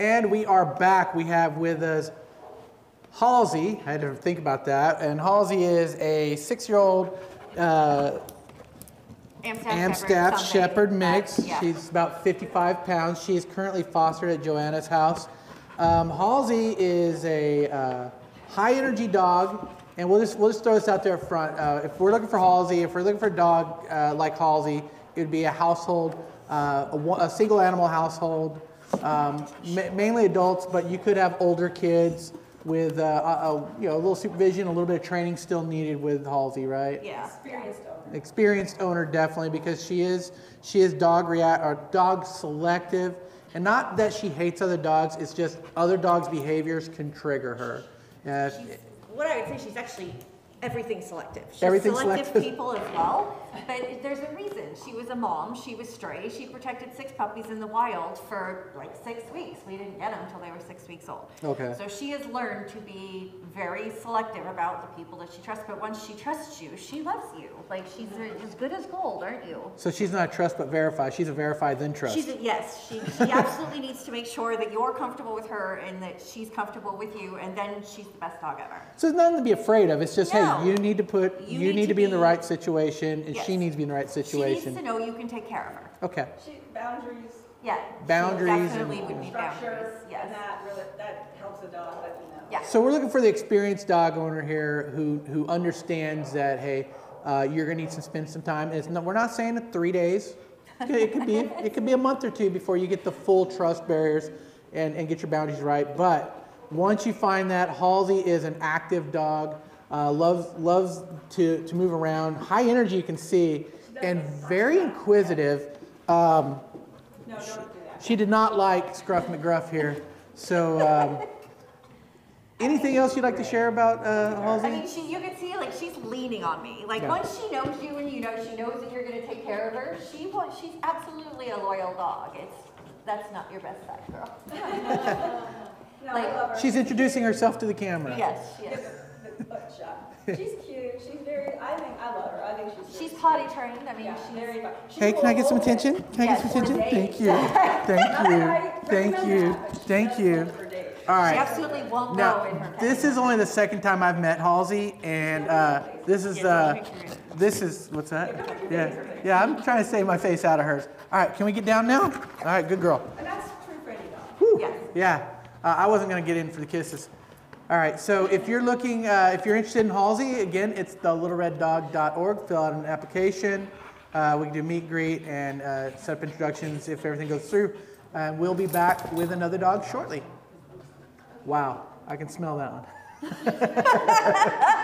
And we are back. We have with us Halsey. I had to think about that. And Halsey is a six-year-old uh, Amstaff something. Shepherd mix. Uh, yeah. She's about 55 pounds. She is currently fostered at Joanna's house. Um, Halsey is a uh, high energy dog, and we'll just we'll just throw this out there up front. Uh, if we're looking for Halsey, if we're looking for a dog uh, like Halsey, it would be a household, uh, a, a single animal household, um, ma- mainly adults, but you could have older kids with uh, a, you know a little supervision, a little bit of training still needed with Halsey, right? Yeah. Experienced owner. Experienced owner definitely because she is she is dog react or dog selective and not that she hates other dogs it's just other dogs behaviors can trigger her uh, What I would say, she's actually everything selective. She's Everything selective, selective. people as well, but there's a reason. She was a mom. She was stray. She protected six puppies in the wild for like six weeks. We didn't get them until they were six weeks old. Okay. So she has learned to be very selective about the people that she trusts. But once she trusts you, she loves you. Like she's as good as gold, aren't you? so she's not a trust but verify she's a verify then trust She's a, yes, she, she absolutely needs to make sure that you're comfortable with her and that she's comfortable with you, and then she's the best dog ever. so there's nothing to be afraid of it's just No. hey you need to put you, You need, need to to be in the right situation and she Yes. needs to be in the right situation. She needs situation to know you can take care of her. okay She, boundaries, Yeah. she Boundaries and- Definitely would need boundaries, structure, yes. and that really, that helps a dog, let you know. Yeah. So we're looking for the experienced dog owner here who who understands that hey, uh, you're gonna need to spend some time. And It's no, we're not saying it three days. It could, it could be it could be a month or two before you get the full trust barriers and, and get your boundaries right. But once you find that, Halsey is an active dog. Uh, loves loves to, to move around. High energy, you can see, and very inquisitive. Um, No, don't do that. she did not like Scruff McGruff here. So, um, anything else you'd like to share about uh, I mean, she, you can see like she's leaning on me. Like Yeah. once she knows you and you know she knows that you're going to take care of her, she wants. She's absolutely a loyal dog. It's that's not your best side, girl. No, Like- I love her. She's introducing herself to the camera. Yes, yes. Her the. She's cute, she's very, I think, I love her, I think she's. She's very potty sweet. trained. I mean, Yeah, she's very. mu- she's Hey, can I get some a little attention? Can I get some Yes, for attention? Thank you. Thank you. Thank you. that, but she Thank you. hold for days. All She absolutely won't go in Now, her. this is only the second time I've met Halsey, and uh, this is uh, this is what's that? Yeah, yeah. I'm trying to save my face out of hers. All right, can we get down now? All right, good girl. And that's true for any dog. Whew. Yes. Yeah, uh, I wasn't going to get in for the kisses. All right, so if you're looking, uh, if you're interested in Halsey, again, it's the littlereddog.org. Fill out an application. Uh, we can do meet greet and uh, set up introductions if everything goes through. And we'll be back with another dog shortly. Wow, I can smell that one.